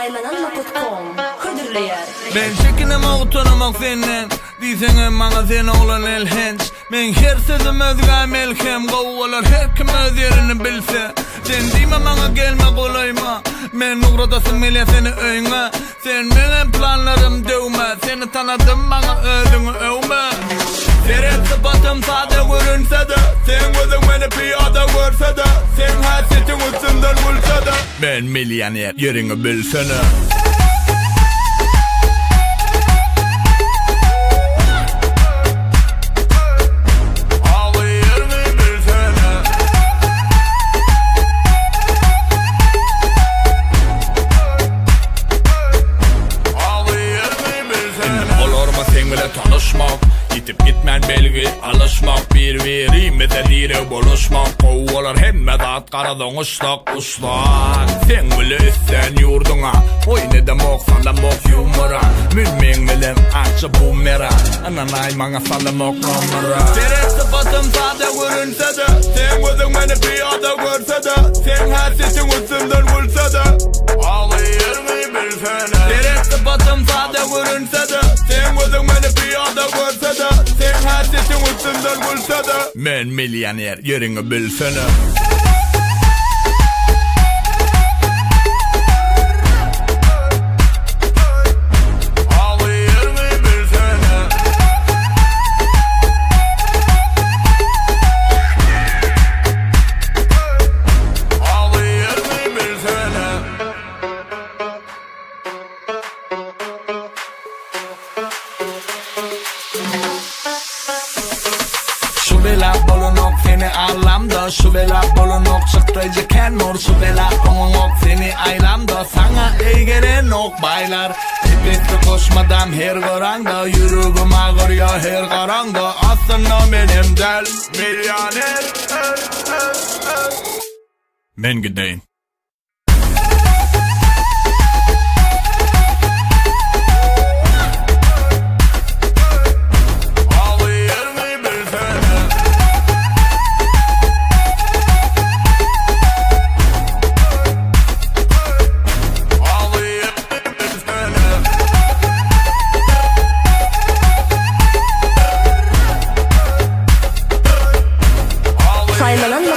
saylanan.com Hudurlayar Men çekinem autanamak senden. Diysenem bana sen olan elhenç Men her sözüm özgəm elhem Gavvalar her kim öz yerini bilse. Sen dime bana gelme kolayma Men uğradasın bile seni öyne Sen benim planlarım dövme Seni tanıdım bana özünü övme Seret sıfatım sade görünse de Sen gözün beni piyada görse de Sen her Ağlayır mı bilsene Ağlayır mı bilsene Olur mu sen bile tanışmak Gitip gitmen belgi alışmak Bir verimize dire buluşmak Kovalar hemme dat karadan uşlak uşlak Sen bile üstten yurduna Oyne de moksan da mok yumura. Mülmen bilen açı bu mera. Ananay mana salı mok numara Serek sıfatım sade görünse de Sen gözün beni piyada görse de Sen hasetin üstünden vursa da bullsønne. Men millionær gör inga Bullsønne. Şu bela bulunok seni ağlamda Şu bela bulunok çıktı ken mor. Şu bela bulunok seni aylamda Sana eygeren ok baylar. Tepesi koşmadan her garanda Yürügüm ağır ya her garanda Aslında benim del milyoner. Men gideyim bailando.